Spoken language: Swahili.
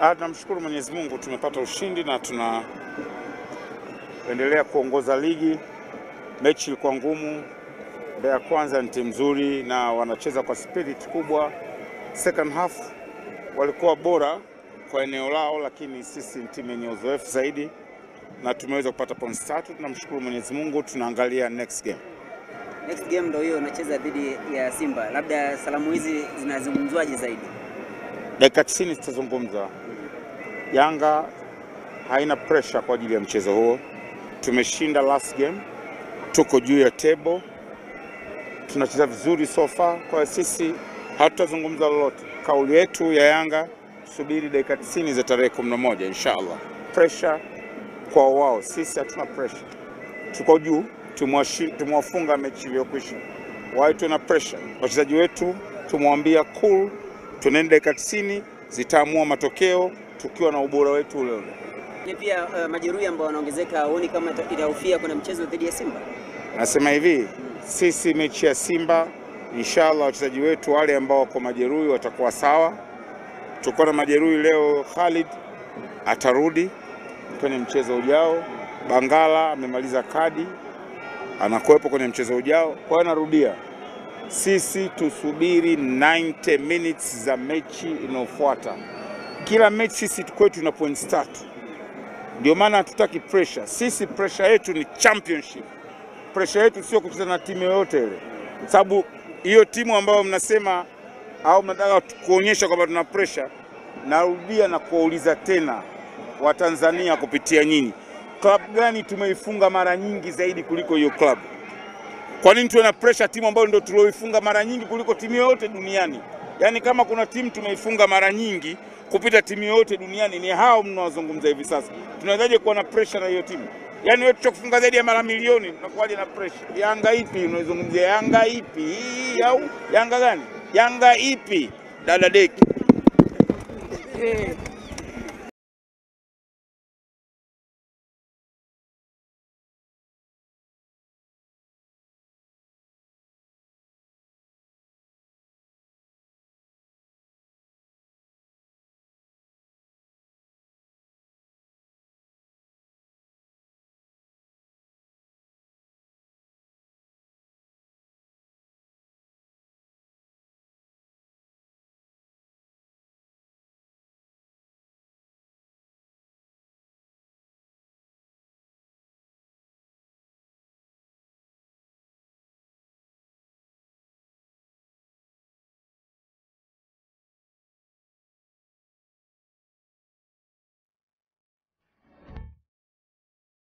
Ah, tunamshukuru Mwenyezi Mungu tumepata ushindi na tunaendelea kuongoza ligi. Mechi ilikuwa ngumu. Mbeya Kwanza ni timu nzuri na wanacheza kwa spirit kubwa. Second half walikuwa bora kwa eneo lao, lakini sisi ni timu yenye uzoefu zaidi na tumeweza kupata points tatu. Tunamshukuru Mwenyezi Mungu, tunaangalia next game. Next game ndio hiyo unacheza dhidi ya Simba, labda salamu hizi zinazungumzwaje zaidi? Dakika 90 zitazungumza. Yanga haina pressure kwa ajili ya mchezo huo. Tumeshinda last game, tuko juu ya table, tunacheza vizuri so far. Kwa sisi hatutazungumza lolote. Kauli yetu ya Yanga, subiri dakika 90 za tarehe 11 inshallah. Pressure kwa wao, sisi hatuna pressure, tuko juu, tumewafunga mechi iliyokwisha. Wao tuna pressure, wachezaji wetu tumewambia cool, tunaenda dakika 90 zitaamua matokeo tukiwa na ubora wetu ule ule. Ni pia uh, majeruhi ambao wanaongezeka, huoni kama ita- itahofia kuna mchezo dhidi ya Simba? Nasema hivi, sisi mechi ya Simba inshallah, wachezaji wetu wale ambao wako majeruhi watakuwa sawa. Tuko na majeruhi leo, Khalid atarudi kwenye mchezo ujao. Bangala amemaliza kadi, anakuwepo kwenye mchezo ujao. Kwa hiyo narudia, sisi tusubiri 90 minutes za mechi inayofuata. Kila mechi sisi kwetu ina points tatu, ndio maana hatutaki pressure. Sisi pressure yetu ni championship pressure yetu sio kucheza na timu yoyote ile, sababu hiyo timu ambayo mnasema au mnataka kuonyesha kwamba tuna pressure, narudia na kuwauliza tena Watanzania kupitia nyinyi, klabu gani tumeifunga mara nyingi zaidi kuliko hiyo klabu? Kwa nini tuwe na pressure timu ambayo ndio tulioifunga mara nyingi kuliko timu yoyote duniani? Yaani kama kuna timu tumeifunga mara nyingi kupita timu yoyote duniani ni hao mnawazungumza hivi sasa. Tunawezaje kuwa na pressure na hiyo timu? Yaani wewe tuchakufunga zaidi ya mara milioni, tunakuwaje na pressure? Yanga ipi unaizungumzia? Yanga ipi hii au Yanga gani? Yanga ipi? Dada Deki.